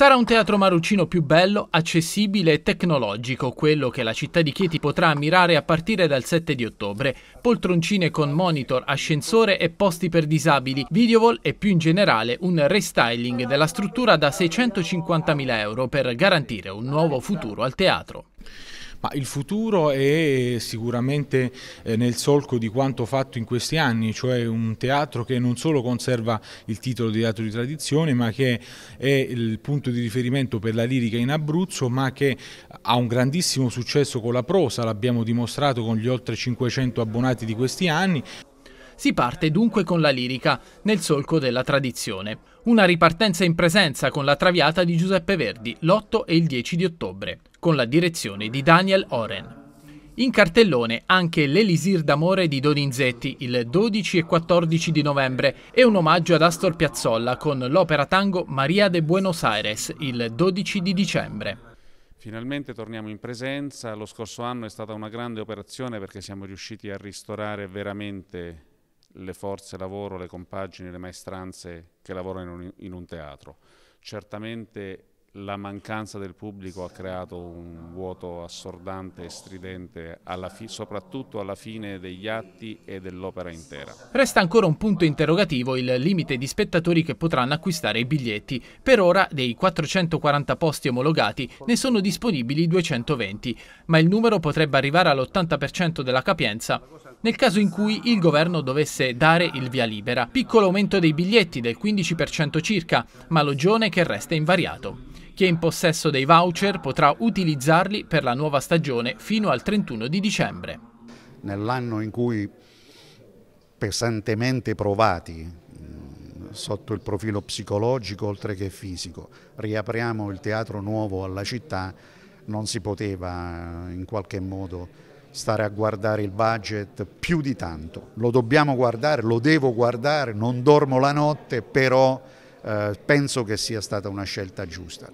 Sarà un teatro marruccino più bello, accessibile e tecnologico, quello che la città di Chieti potrà ammirare a partire dal 7 di ottobre. Poltroncine con monitor, ascensore e posti per disabili, videowall e più in generale un restyling della struttura da 650.000 euro per garantire un nuovo futuro al teatro. Ma il futuro è sicuramente eh, nel solco di quanto fatto in questi anni, cioè un teatro che non solo conserva il titolo di teatro di tradizione, ma che è il punto di riferimento per la lirica in Abruzzo, ma che ha un grandissimo successo con la prosa, l'abbiamo dimostrato con gli oltre 500 abbonati di questi anni. Si parte dunque con la lirica, nel solco della tradizione. Una ripartenza in presenza con la Traviata di Giuseppe Verdi, l'8 e il 10 di ottobre, con la direzione di Daniel Oren. In cartellone anche l'Elisir d'amore di Donizetti il 12 e 14 di novembre e un omaggio ad Astor Piazzolla con l'opera tango Maria de Buenos Aires il 12 di dicembre. Finalmente torniamo in presenza, lo scorso anno è stata una grande operazione perché siamo riusciti a ristorare veramente le forze lavoro, le compagini, le maestranze che lavorano in un teatro. Certamente la mancanza del pubblico ha creato un vuoto assordante e stridente, alla soprattutto alla fine degli atti e dell'opera intera. Resta ancora un punto interrogativo il limite di spettatori che potranno acquistare i biglietti. Per ora, dei 440 posti omologati, ne sono disponibili 220, ma il numero potrebbe arrivare all'80% della capienza nel caso in cui il governo dovesse dare il via libera. Piccolo aumento dei biglietti del 15% circa, ma logione che resta invariato. Chi è in possesso dei voucher potrà utilizzarli per la nuova stagione fino al 31 di dicembre. Nell'anno in cui pesantemente provati mm, sotto il profilo psicologico oltre che fisico, riapriamo il teatro nuovo alla città, non si poteva in qualche modo stare a guardare il budget più di tanto. Lo dobbiamo guardare, lo devo guardare, non dormo la notte, però eh, penso che sia stata una scelta giusta.